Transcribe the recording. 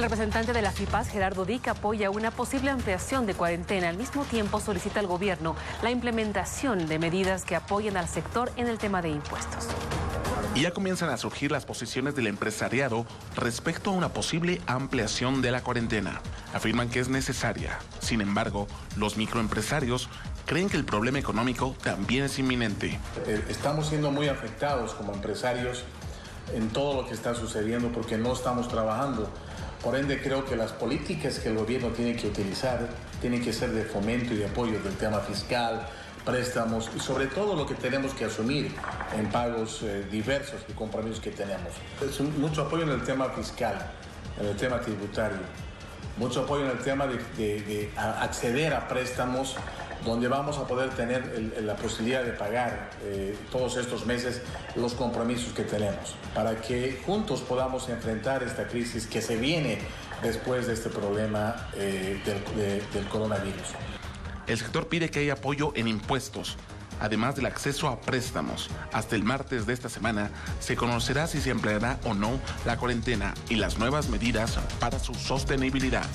El representante de la FIPAS, Gerardo Dick, apoya una posible ampliación de cuarentena. Al mismo tiempo solicita al gobierno la implementación de medidas que apoyen al sector en el tema de impuestos. Y ya comienzan a surgir las posiciones del empresariado respecto a una posible ampliación de la cuarentena. Afirman que es necesaria. Sin embargo, los microempresarios creen que el problema económico también es inminente. Eh, estamos siendo muy afectados como empresarios en todo lo que está sucediendo porque no estamos trabajando. Por ende, creo que las políticas que el gobierno tiene que utilizar tienen que ser de fomento y de apoyo del tema fiscal, préstamos y sobre todo lo que tenemos que asumir en pagos eh, diversos y compromisos que tenemos. Es mucho apoyo en el tema fiscal, en el tema tributario, mucho apoyo en el tema de acceder a préstamos donde vamos a poder tener la posibilidad de pagar eh, todos estos meses los compromisos que tenemos, para que juntos podamos enfrentar esta crisis que se viene después de este problema eh, del, del coronavirus. El sector pide que haya apoyo en impuestos, además del acceso a préstamos. Hasta el martes de esta semana se conocerá si se empleará o no la cuarentena y las nuevas medidas para su sostenibilidad.